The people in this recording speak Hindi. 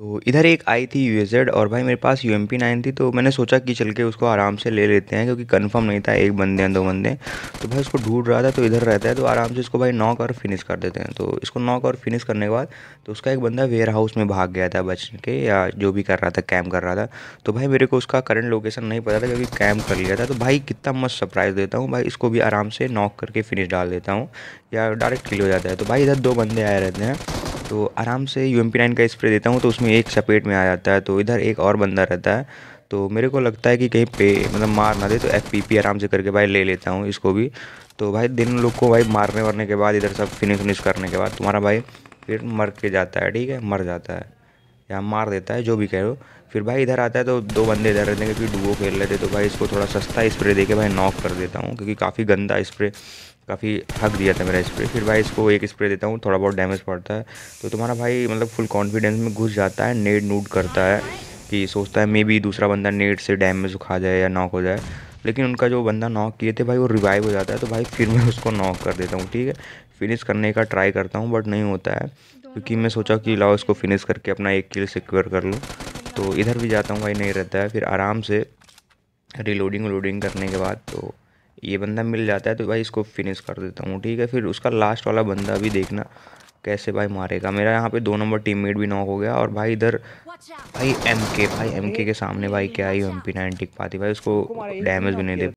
तो इधर एक आई थी यूएजेड और भाई मेरे पास यू एम पी नाइन थी तो मैंने सोचा कि चल के उसको आराम से ले लेते हैं, क्योंकि कंफर्म नहीं था, एक बंदे हैं, दो बंदे तो भाई उसको ढूंढ रहा था तो इधर रहता है तो आराम से इसको भाई नॉक और फिनिश कर देते हैं। तो इसको नॉक और फिनिश करने के बाद तो उसका एक बंदा वेयर हाउस में भाग गया था बच के, या जो भी कर रहा था कैम्प कर रहा था। तो भाई मेरे को उसका करंट लोकेशन नहीं पता था, क्योंकि कैम्प कर लिया था। तो भाई कितना मस्त सरप्राइज़ देता हूँ, भाई इसको भी आराम से नॉक करके फिनिश डाल देता हूँ, या डायरेक्ट किल हो जाता है। तो भाई इधर दो बंदे आए रहते हैं। तो आराम से यू एम पी नाइन का स्प्रे देता हूँ तो उसमें एक चपेट में आ जाता है तो इधर एक और बंदा रहता है। तो मेरे को लगता है कि कहीं पे मतलब मार ना दे तो एफ़ पी पी आराम से करके भाई ले लेता हूँ इसको भी। तो भाई दिन लोग को भाई मारने वारने के बाद, इधर सब फिनिश फिनिश करने के बाद, तुम्हारा भाई फिर मर के जाता है, ठीक है? मर जाता है, या मार देता है, जो भी कह लो। फिर भाई इधर आता है तो दो बंदे इधर रहते हैं, क्योंकि डुबो खेल रहे थे तो भाई इसको थोड़ा सस्ता स्प्रे दे के भाई नॉक कर देता हूँ, क्योंकि काफ़ी गंदा स्प्रे काफ़ी हक दिया था मेरा स्प्रे फिर भाई इसको एक स्प्रे देता हूँ, थोड़ा बहुत डैमेज पड़ता है। तो तुम्हारा भाई मतलब फुल कॉन्फिडेंस में घुस जाता है, नेट नूट करता है कि सोचता है मे बी दूसरा बंदा नेट से डैमेज खा जाए या नॉक हो जाए। लेकिन उनका जो बंदा नॉक किए थे भाई, वो रिवाइव हो जाता है तो भाई फिर मैं उसको नॉक कर देता हूँ, ठीक है? फिनिश करने का ट्राई करता हूँ बट नहीं होता है। क्योंकि मैं सोचा कि लाओ इसको फिनिश करके अपना एक किल सिक्योर कर लूँ। तो इधर भी जाता हूँ भाई, नहीं रहता है। फिर आराम से रिलोडिंग वलोडिंग करने के बाद तो ये बंदा मिल जाता है तो भाई इसको फिनिश कर देता हूँ ठीक है? फिर उसका लास्ट वाला बंदा भी देखना कैसे भाई मारेगा। मेरा यहाँ पे दो नंबर टीममेट भी नॉक हो गया और भाई इधर भाई एम के भाई एम के के सामने भाई क्या ही एम पी नाइन टिक पाती भाई उसको डैमेज भी नहीं दे